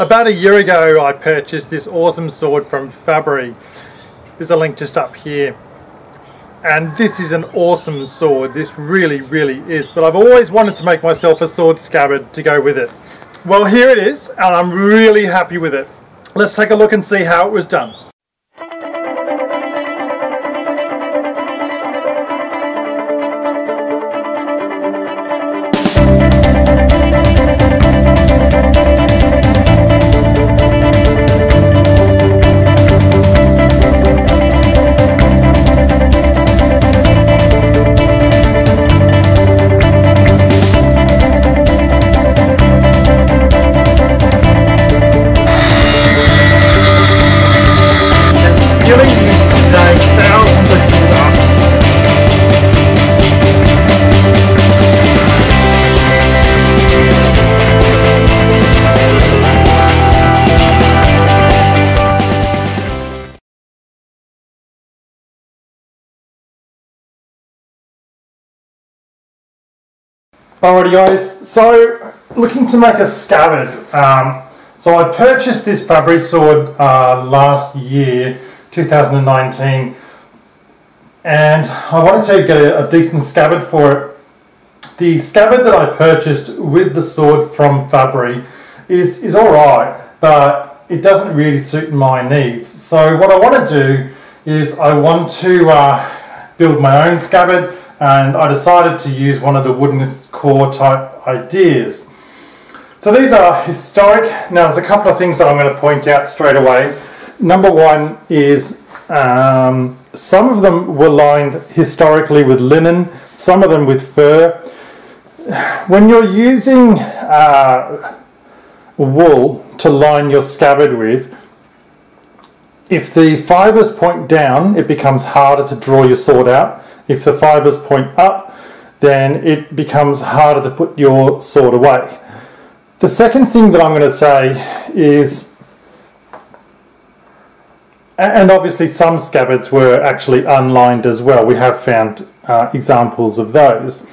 About a year ago I purchased this awesome sword from Fabri. There's a link just up here. And this is an awesome sword, this really, really is. But I've always wanted to make myself a sword scabbard to go with it. Well here it is, and I'm really happy with it. Let's take a look and see how it was done. Alrighty guys, so looking to make a scabbard. Um, so I purchased this Fabri sword uh, last year, 2019, and I wanted to get a, a, decent scabbard for it. The scabbard that I purchased with the sword from Fabri is, is alright, but it doesn't really suit my needs. So what I want to do is I want to uh, build my own scabbard and I decided to use one of the wooden core type ideas. So these are historic. Now there's a couple of things that I'm going to point out straight away. Number one is um, some of them were lined historically with linen, some of them with fur. When you're using uh, wool to line your scabbard with, if the fibers point down, it becomes harder to draw your sword out. If the fibers point up, then it becomes harder to put your sword away. The second thing that I'm going to say is, and obviously some scabbards were actually unlined as well. We have found uh, examples of those.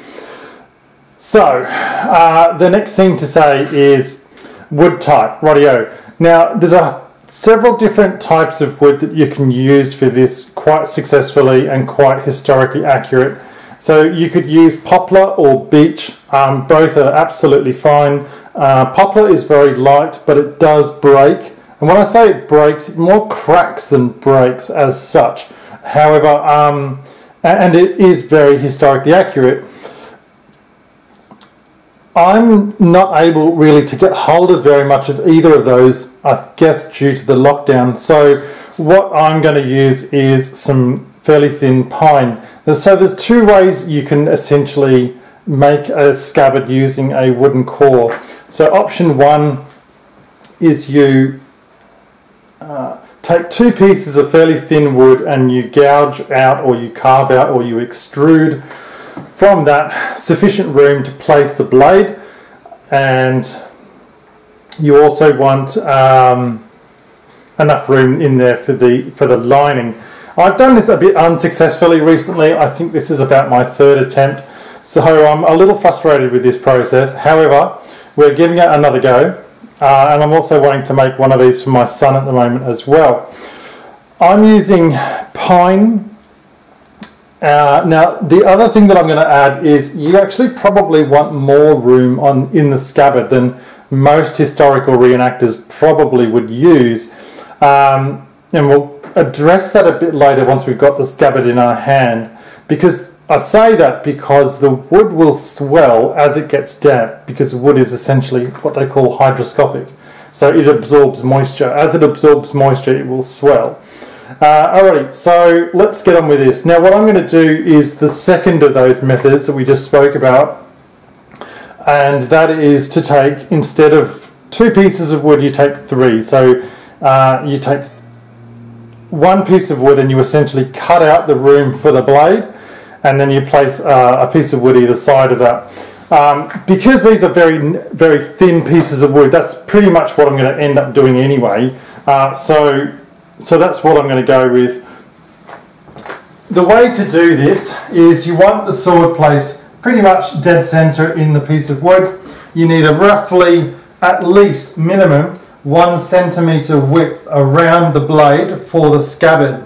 So, uh, the next thing to say is wood type, radio. Now, there's a several different types of wood that you can use for this quite successfully and quite historically accurate. So you could use poplar or beech, um, both are absolutely fine. Uh, poplar is very light but it does break and when I say it breaks it more cracks than breaks as such. However, um, and it is very historically accurate. I'm not able really to get hold of very much of either of those, I guess due to the lockdown. So what I'm going to use is some fairly thin pine. So there's two ways you can essentially make a scabbard using a wooden core. So option one is you uh, take two pieces of fairly thin wood and you gouge out or you carve out or you extrude from that sufficient room to place the blade and you also want um, enough room in there for the for the lining. I've done this a bit unsuccessfully recently. I think this is about my third attempt. So I'm a little frustrated with this process. However, we're giving it another go. Uh, and I'm also wanting to make one of these for my son at the moment as well. I'm using pine uh, now, the other thing that I'm going to add is you actually probably want more room on in the scabbard than most historical reenactors probably would use. Um, and we'll address that a bit later once we've got the scabbard in our hand. Because I say that because the wood will swell as it gets damp because wood is essentially what they call hygroscopic. So it absorbs moisture. As it absorbs moisture, it will swell. Uh, alrighty, so let's get on with this. Now what I'm going to do is the second of those methods that we just spoke about, and that is to take, instead of two pieces of wood, you take three. So uh, you take one piece of wood and you essentially cut out the room for the blade, and then you place uh, a piece of wood either side of that. Um, because these are very, very thin pieces of wood, that's pretty much what I'm going to end up doing anyway. Uh, so so that's what I'm going to go with. The way to do this is you want the sword placed pretty much dead center in the piece of wood. You need a roughly, at least minimum, one centimetre width around the blade for the scabbard.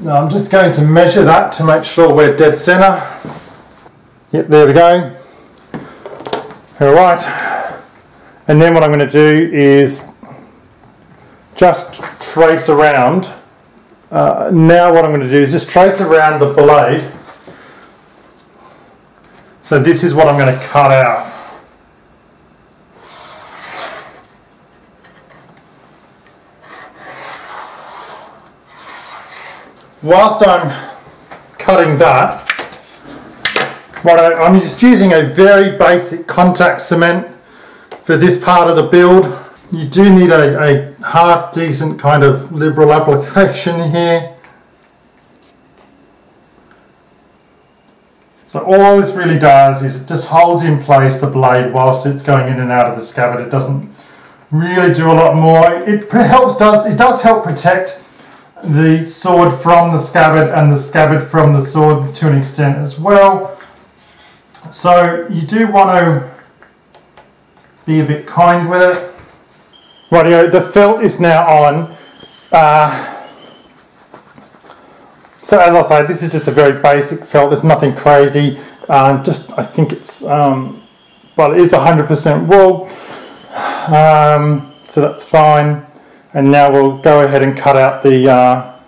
Now I'm just going to measure that to make sure we're dead centre. Yep, there we go. All right. And then what I'm going to do is just trace around. Uh, now what I'm going to do is just trace around the blade. So this is what I'm going to cut out. whilst I'm cutting that, what I, I'm just using a very basic contact cement for this part of the build. You do need a, a half decent kind of liberal application here. So all this really does is it just holds in place the blade whilst it's going in and out of the scabbard. It doesn't really do a lot more. It helps does it does help protect the sword from the scabbard and the scabbard from the sword to an extent as well. So you do want to be a bit kind with it. Rightio, the felt is now on. Uh, so as I say, this is just a very basic felt. There's nothing crazy. Uh, just I think it's, um, well, it is 100% wool. Um, so that's fine. And now we'll go ahead and cut out the uh,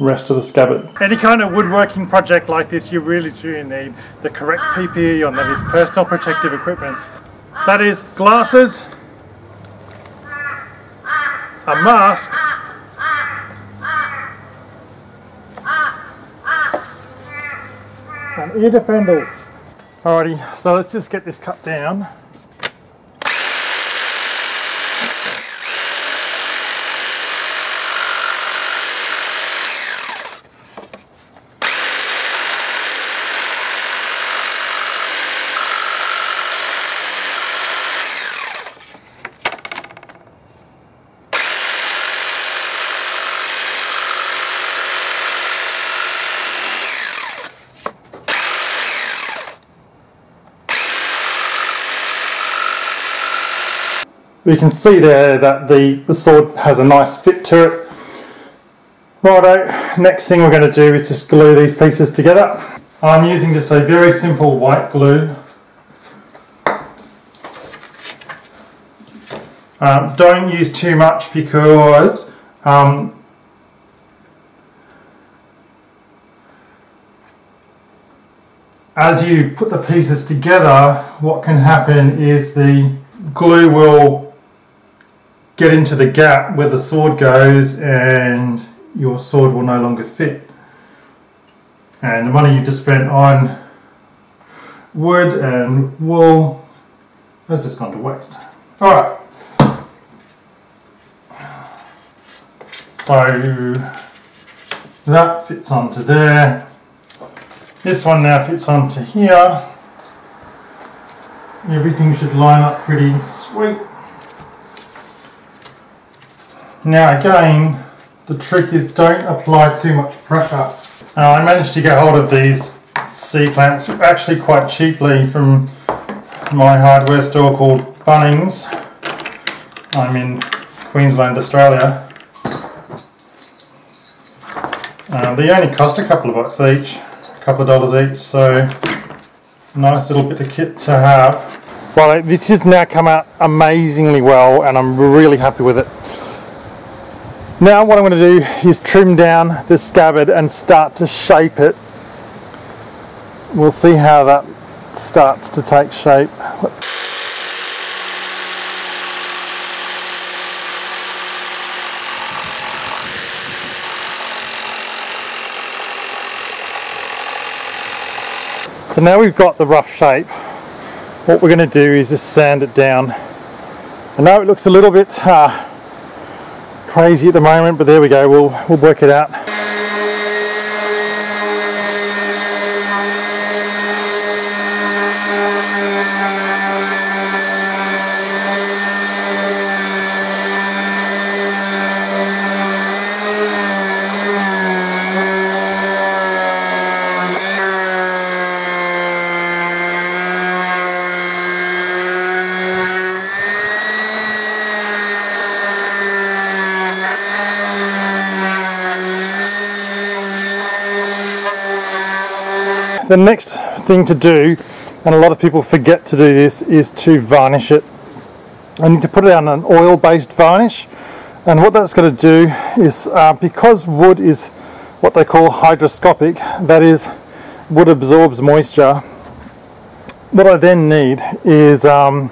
rest of the scabbard. Any kind of woodworking project like this, you really do need the correct PPE on, that is personal protective equipment. That is glasses, a mask, and ear defenders. Alrighty, so let's just get this cut down. We can see there that the, the sword has a nice fit to it. Righto, next thing we're going to do is just glue these pieces together. I'm using just a very simple white glue. Um, don't use too much because um, as you put the pieces together, what can happen is the glue will get into the gap where the sword goes and your sword will no longer fit. And the money you just spent on wood and wool has just gone to waste. Alright. So that fits onto there. This one now fits onto here. Everything should line up pretty sweet. Now again, the trick is don't apply too much pressure. Now I managed to get hold of these C-clamps actually quite cheaply from my hardware store called Bunnings. I'm in Queensland, Australia. Uh, they only cost a couple of bucks each, a couple of dollars each, so nice little bit of kit to have. Well, this has now come out amazingly well and I'm really happy with it. Now what I'm going to do is trim down the scabbard and start to shape it. We'll see how that starts to take shape. Let's So now we've got the rough shape, what we're going to do is just sand it down. I know it looks a little bit uh, crazy at the moment, but there we go, we'll, we'll work it out. The next thing to do, and a lot of people forget to do this, is to varnish it. I need to put it on an oil-based varnish, and what that's going to do is, uh, because wood is what they call hygroscopic, that is, wood absorbs moisture, what I then need is um,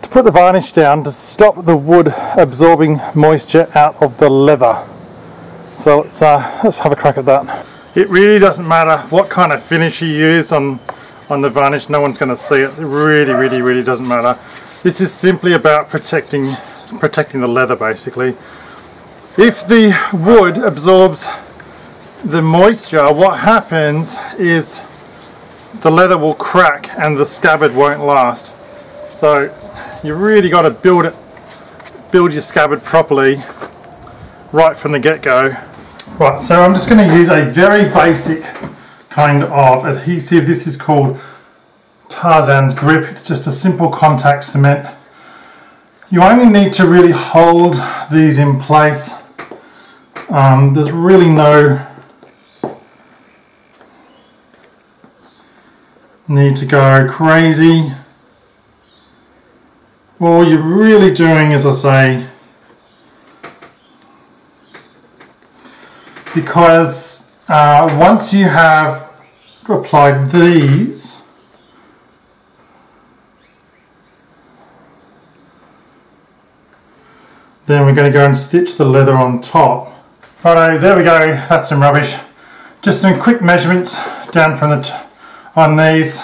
to put the varnish down to stop the wood absorbing moisture out of the leather. So let's, uh, let's have a crack at that. It really doesn't matter what kind of finish you use on, on the varnish, no one's going to see it. It really, really, really doesn't matter. This is simply about protecting, protecting the leather basically. If the wood absorbs the moisture, what happens is the leather will crack and the scabbard won't last. So you really got to build it, build your scabbard properly right from the get-go Right, so I'm just going to use a very basic kind of adhesive. This is called Tarzan's Grip. It's just a simple contact cement. You only need to really hold these in place. Um, there's really no need to go crazy. All you're really doing, as I say, because uh, once you have applied these then we're going to go and stitch the leather on top. Righto, there we go, that's some rubbish. Just some quick measurements down from the on these.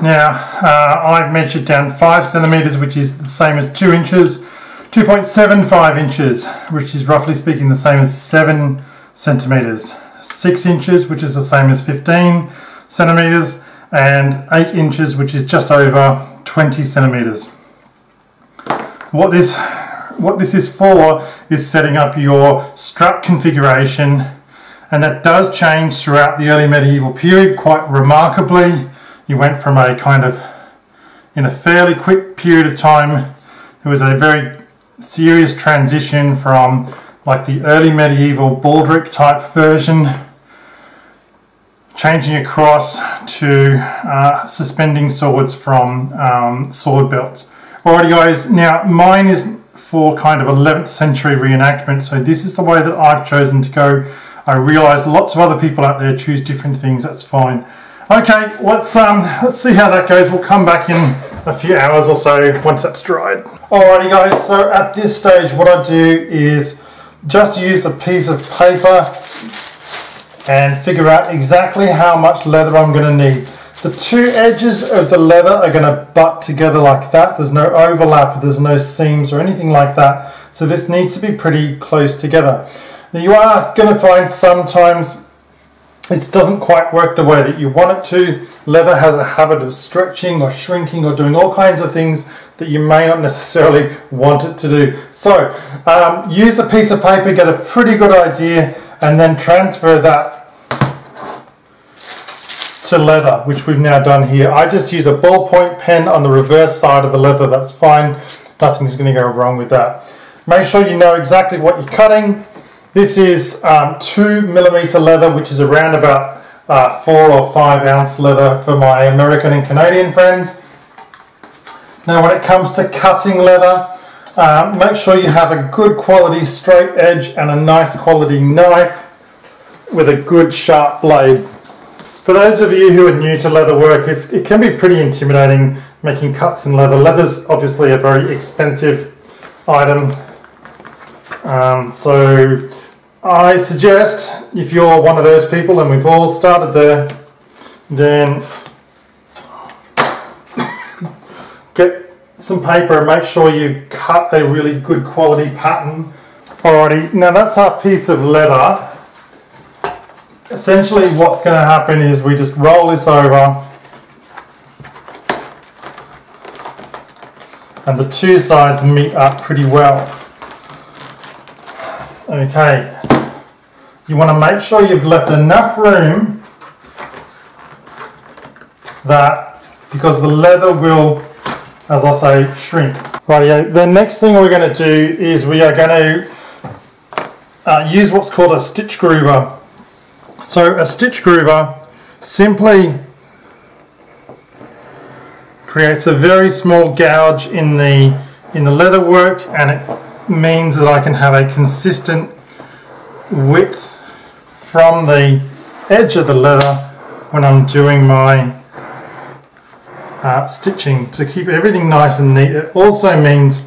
Now, uh, I've measured down 5 centimetres, which is the same as 2 inches. 2.75 inches, which is roughly speaking the same as 7 centimeters. 6 inches, which is the same as 15 centimeters, and 8 inches, which is just over 20 centimeters. What this, what this is for is setting up your strap configuration, and that does change throughout the early medieval period quite remarkably. You went from a kind of, in a fairly quick period of time, it was a very serious transition from like the early medieval baldric type version changing across to uh, suspending swords from um, sword belts. Alrighty guys, now mine is for kind of 11th century reenactment, so this is the way that I've chosen to go. I realise lots of other people out there choose different things, that's fine. Okay, let's um, let's see how that goes. We'll come back in a few hours or so once that's dried. Alrighty guys, so at this stage what I do is just use a piece of paper and figure out exactly how much leather I'm going to need. The two edges of the leather are going to butt together like that. There's no overlap, there's no seams or anything like that. So this needs to be pretty close together. Now you are going to find sometimes it doesn't quite work the way that you want it to. Leather has a habit of stretching or shrinking or doing all kinds of things that you may not necessarily want it to do. So um, use a piece of paper, get a pretty good idea and then transfer that to leather, which we've now done here. I just use a ballpoint pen on the reverse side of the leather, that's fine. Nothing's going to go wrong with that. Make sure you know exactly what you're cutting this is um, two millimeter leather, which is around about uh, four or five ounce leather for my American and Canadian friends. Now when it comes to cutting leather, um, make sure you have a good quality straight edge and a nice quality knife with a good sharp blade. For those of you who are new to leather work, it can be pretty intimidating making cuts in leather. Leather's obviously a very expensive item. Um, so I suggest if you're one of those people, and we've all started there, then get some paper and make sure you cut a really good quality pattern. Alrighty, now that's our piece of leather. Essentially what's going to happen is we just roll this over and the two sides meet up pretty well. Okay, you want to make sure you've left enough room that because the leather will, as I say, shrink. Right, the next thing we're going to do is we are going to uh, use what's called a stitch groover. So a stitch groover simply creates a very small gouge in the in the leather work and it means that I can have a consistent width from the edge of the leather when I'm doing my uh, stitching to keep everything nice and neat. It also means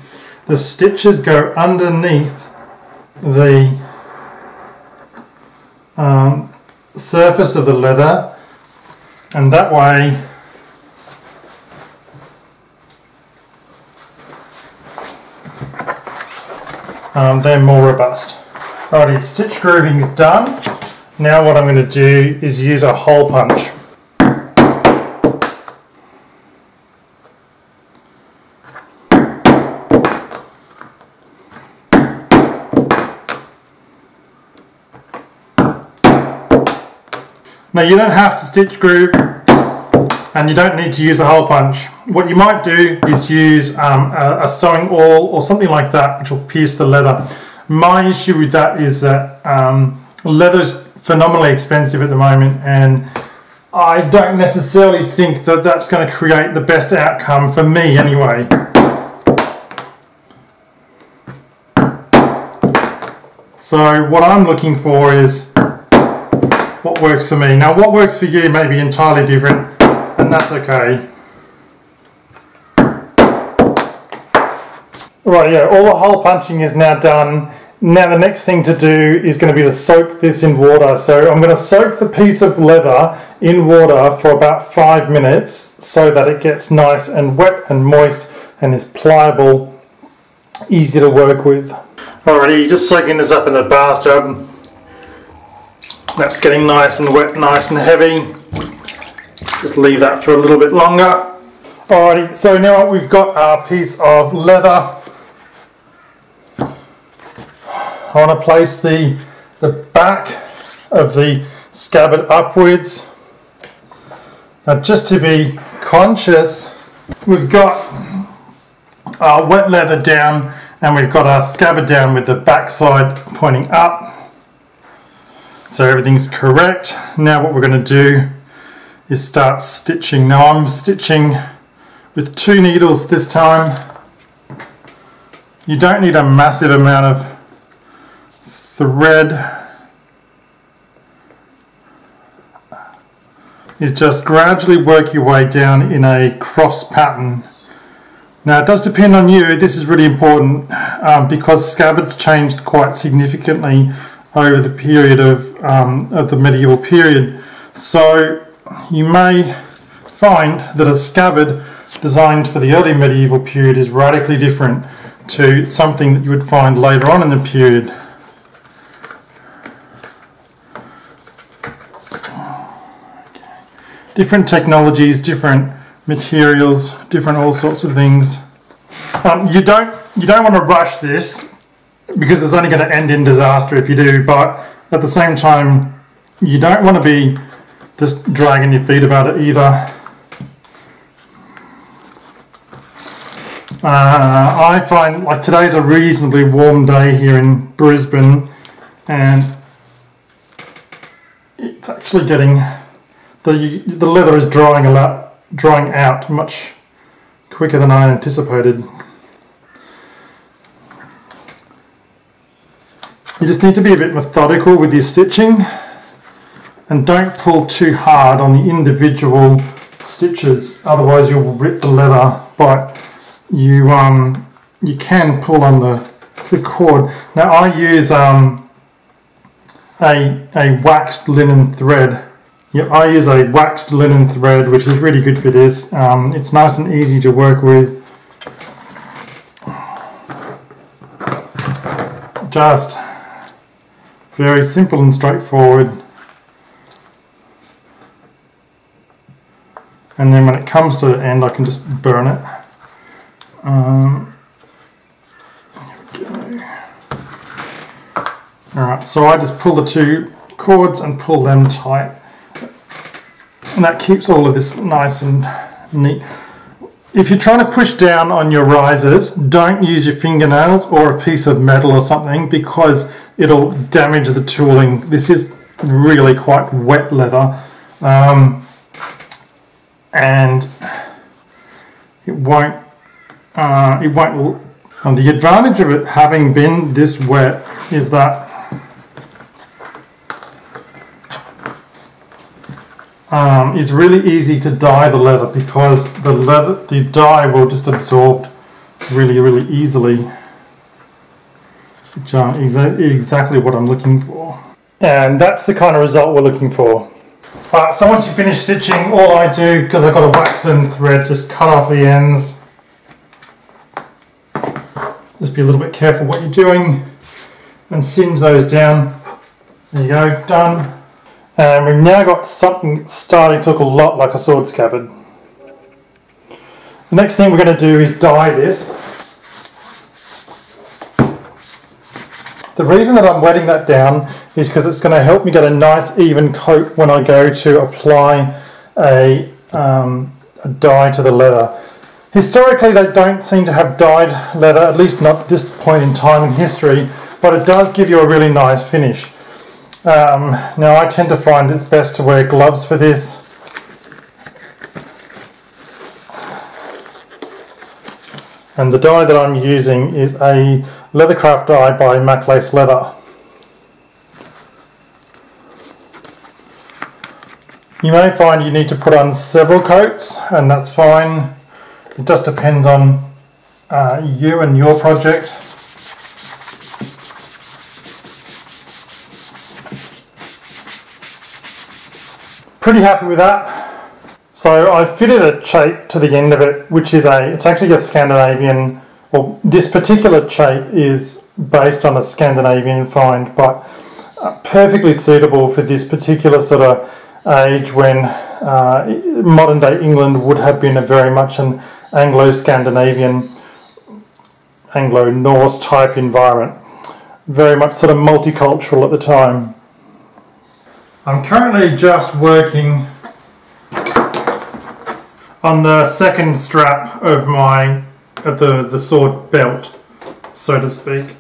the stitches go underneath the um, surface of the leather and that way um, they're more robust. Alrighty, stitch grooving is done. Now what I'm going to do is use a hole punch. Now you don't have to stitch groove and you don't need to use a hole punch. What you might do is use um, a, a, sewing awl or something like that which will pierce the leather. My issue with that is that um, leather's phenomenally expensive at the moment and I don't necessarily think that that's going to create the best outcome for me anyway. So what I'm looking for is what works for me. Now what works for you may be entirely different and that's okay. Right, yeah, all the hole punching is now done. Now the next thing to do is going to be to soak this in water. So I'm going to soak the piece of leather in water for about five minutes so that it gets nice and wet and moist and is pliable, easy to work with. Alrighty, just soaking this up in the bathtub. That's getting nice and wet, nice and heavy. Just leave that for a little bit longer. Alrighty, so now we've got our piece of leather. I want to place the, the back of the scabbard upwards. Now just to be conscious, we've got our wet leather down and we've got our scabbard down with the back side pointing up. So everything's correct. Now what we're going to do is start stitching. Now I'm stitching with two needles this time. You don't need a massive amount of thread. Is just gradually work your way down in a cross pattern. Now it does depend on you, this is really important um, because scabbards changed quite significantly over the period of, um, of the medieval period. So you may find that a scabbard designed for the early medieval period is radically different to something that you would find later on in the period. Different technologies, different materials, different all sorts of things. Um, you don't you don't want to rush this because it's only going to end in disaster if you do, but at the same time, you don't want to be just dragging your feet about it either. Uh, I find like today's a reasonably warm day here in Brisbane and it's actually getting the the leather is drying a lot drying out much quicker than I anticipated. You just need to be a bit methodical with your stitching and don't pull too hard on the individual stitches otherwise you'll rip the leather but you um, you can pull on the, the cord. Now I use um, a, a waxed linen thread. Yeah, I use a waxed linen thread which is really good for this. Um, it's nice and easy to work with. Just very simple and straightforward. And then when it comes to the end, I can just burn it. Um, Alright, so I just pull the two cords and pull them tight. And that keeps all of this nice and neat. if you're trying to push down on your risers, don't use your fingernails or a piece of metal or something because it'll damage the tooling. This is really quite wet leather um, and it won't uh, it won't and the advantage of it having been this wet is that um, it's really easy to dye the leather because the leather the dye will just absorb really really easily. Which are exa exactly what I'm looking for. And that's the kind of result we're looking for. Alright, so once you finish stitching all I do because I've got a wax linen thread just cut off the ends. Just be a little bit careful what you're doing and singe those down. There you go done and we've now got something starting to look a lot like a sword scabbard. The next thing we're going to do is dye this. The reason that I'm wetting that down is because it's going to help me get a nice even coat when I go to apply a, um, a dye to the leather. Historically they don't seem to have dyed leather, at least not at this point in time in history, but it does give you a really nice finish. Um, now I tend to find it's best to wear gloves for this. And the dye that I'm using is a Leathercraft dye by Maclace Leather. You may find you need to put on several coats and that's fine. It just depends on uh, you and your project. Pretty happy with that. So I fitted a chape to the end of it, which is a, it's actually a Scandinavian, well this particular chape is based on a Scandinavian find, but uh, perfectly suitable for this particular sort of age when uh, modern day England would have been a very much an Anglo-Scandinavian, Anglo-Norse type environment. Very much sort of multicultural at the time. I'm currently just working on the second strap of my of the, the sword belt, so to speak.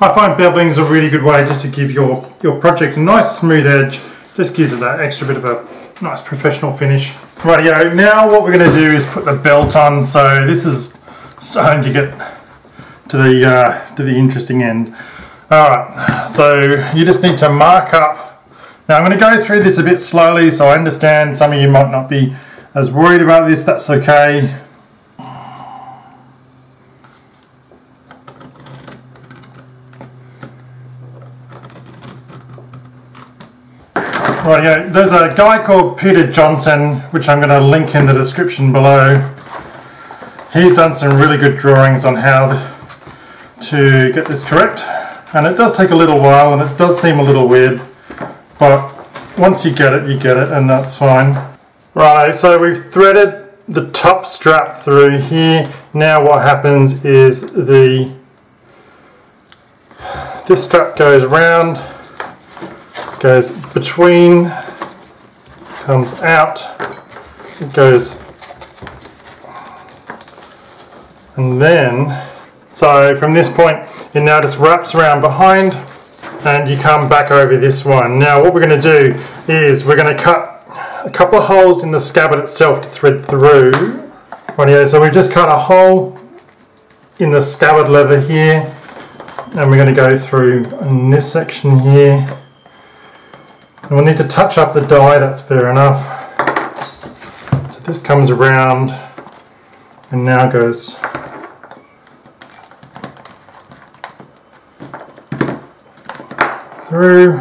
I find beveling is a really good way just to give your, your project a nice smooth edge, just gives it that extra bit of a nice professional finish. Rightio, now what we're going to do is put the belt on. So this is starting to get to the uh, to the interesting end. All right, so you just need to mark up. Now I'm going to go through this a bit slowly, so I understand some of you might not be as worried about this. That's okay. Right, here, there's a guy called Peter Johnsson, which I'm going to link in the description below. He's done some really good drawings on how to get this correct. And it does take a little while and it does seem a little weird, but once you get it, you get it and that's fine. Right, so we've threaded the top strap through here. Now what happens is the this strap goes around goes between, comes out, it goes, and then, so from this point, it now just wraps around behind and you come back over this one. Now what we're going to do is we're going to cut a couple of holes in the scabbard itself to thread through. Rightio, so we've just cut a hole in the scabbard leather here and we're going to go through in this section here and we'll need to touch up the dye, that's fair enough. So this comes around and now goes through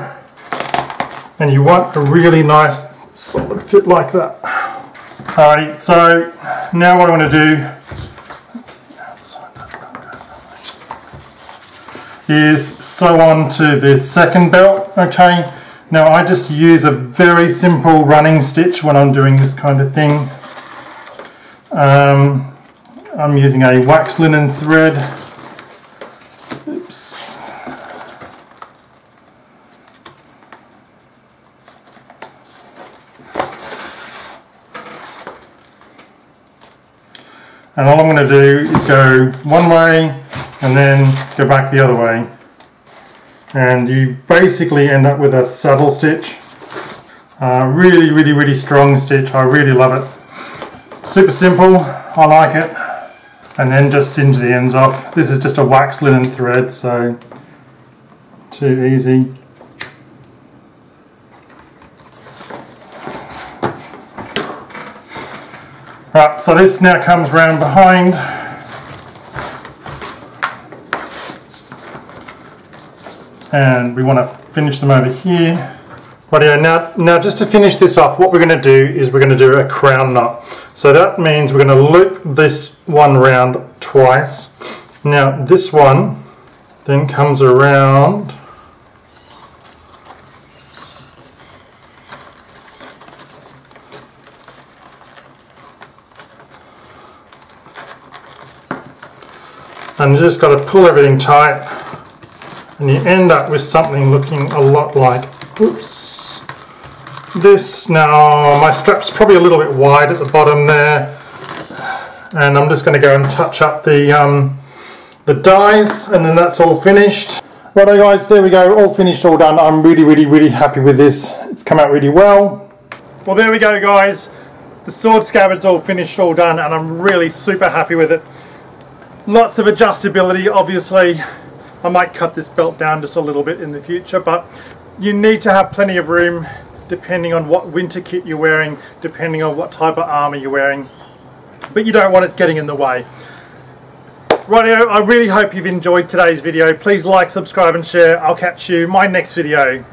and you want a really nice solid fit like that. Alrighty, so now what I'm going to do is sew on to the second belt, okay? Now I just use a very simple running stitch when I'm doing this kind of thing. Um, I'm using a wax linen thread. Oops. And all I'm going to do is go one way and then go back the other way. And you basically end up with a saddle stitch. Uh, really, really, really strong stitch. I really love it. Super simple. I like it. And then just singe the ends off. This is just a wax linen thread, so too easy. Right, so this now comes round behind. And we want to finish them over here. Rightio, now, now just to finish this off, what we're going to do is we're going to do a crown knot. So that means we're going to loop this one round twice. Now this one then comes around and you just got to pull everything tight and you end up with something looking a lot like oops this. Now my strap's probably a little bit wide at the bottom there. And I'm just going to go and touch up the um, the dyes and then that's all finished. Righto guys there we go. All finished all done. I'm really really really happy with this. It's come out really well. Well there we go guys. The sword scabbard's all finished all done and I'm really super happy with it. Lots of adjustability, obviously. I might cut this belt down just a little bit in the future, but you need to have plenty of room depending on what winter kit you're wearing, depending on what type of armour you're wearing. But you don't want it getting in the way. Rightio, I really hope you've enjoyed today's video. Please like, subscribe and share. I'll catch you my next video.